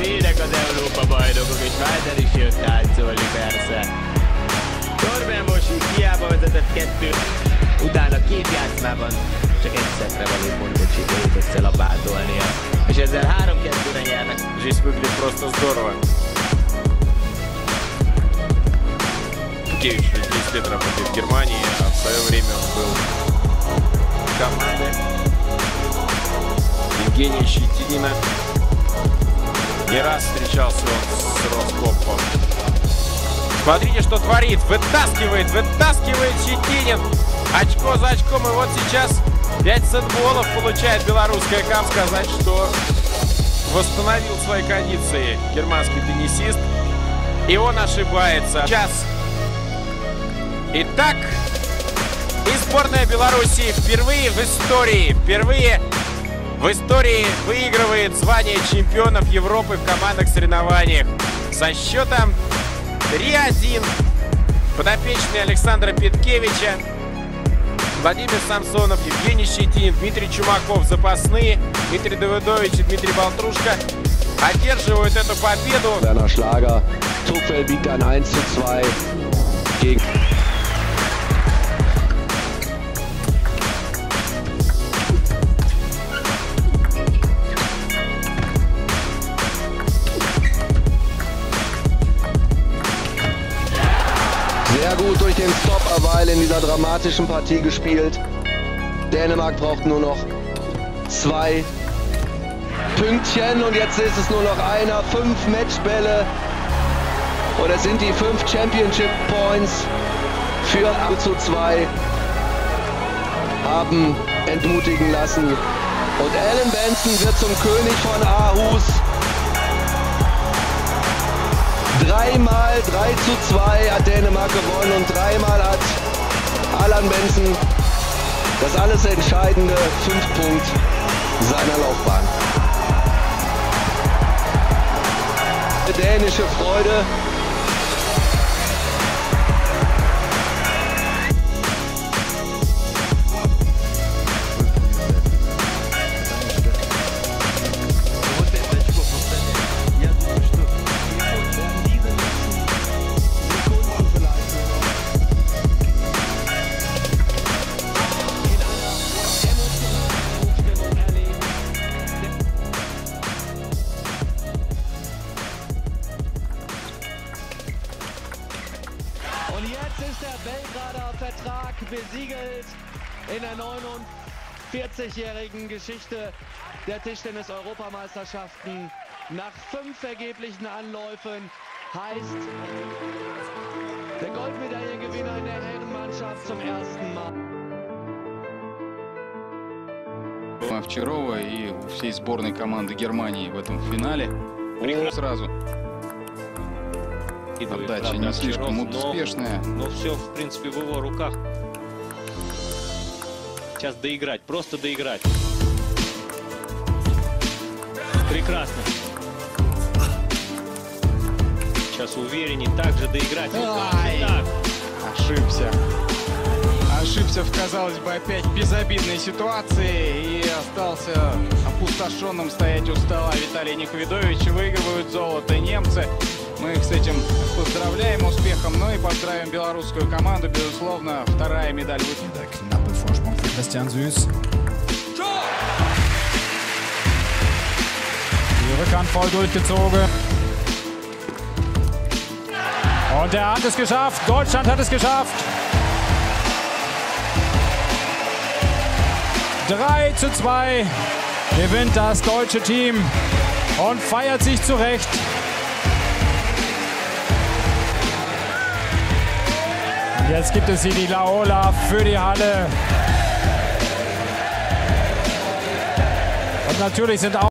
Harmadik Hakától, és ezzel a svédek az Európa bajnokok, és Válter is jött táncolni persze. Torben Mosi hiába vezetett kettőt, utána két játszmában csak egy szettre való pontot sikerült összelabátolnia. És ezzel 3-2-re nyernek. Здесь выглядит просто здорово. Кевич уже 10 лет работает в Германии, а в свое время он был в команде Евгения Щетинина. Не раз встречался с Роскопом. Смотрите, что творит. Вытаскивает, вытаскивает Щетинин. Очко за очком. И вот сейчас 5 сетболов получает белорусская КАМ. Сказать, что восстановил свои кондиции германский теннисист. И он ошибается. Сейчас. Итак, и сборная Беларуси впервые в истории, впервые в истории выигрывает звание чемпионов Европы в командных соревнованиях со счетом 3-1. Подопечные Александра Петкевича, Владимир Самсонов, Евгений Щетинин, Дмитрий Чумаков, запасные, Дмитрий Давыдович и Дмитрий Балтрушка одерживают эту победу. Werner Schlager, ein 1 zu 2 gegen Dramatischen Partie gespielt. Dänemark braucht nur noch zwei Pünktchen und jetzt ist es nur noch einer. Fünf Matchbälle und es sind die fünf Championship Points für 8 zu 2 haben entmutigen lassen. Und Alan Benson wird zum König von Aarhus. Dreimal 3 zu 2 hat Dänemark gewonnen und dreimal hat Alan Benson das alles entscheidende Fünfpunkt seiner Laufbahn. Dänische Freude. Und jetzt ist der Belgrader Vertrag besiegelt in der 49-jährigen Geschichte der Tischtennis-Europameisterschaften. Nach fünf vergeblichen Anläufen heißt der Goldmedaillengewinner in der Herrenmannschaft zum ersten Mal. Овчарова и всей сборной команды Германии в этом финале. Сразу Отдача не слишком успешная. Но все, в принципе, в его руках. Сейчас доиграть, просто доиграть. Прекрасно. Сейчас увереннее также доиграть. Же Ай! так? Ошибся. Ошибся в, казалось бы, опять безобидной ситуации и остался опустошенным стоять устала Виталий Никвидович. Выигрывают золото немцы. Мы их с этим поздравляем успехом, ну и поздравим белорусскую команду. Безусловно, вторая медаль выиграна. Der knappe Vorsprung für Christian Süß. Die Rückhand voll durchgezogen. Und er hat es geschafft. Deutschland hat es geschafft. 3 zu 2 gewinnt das deutsche Team und feiert sich zurecht. Jetzt gibt es hier die Laola für die Halle. Und natürlich sind auch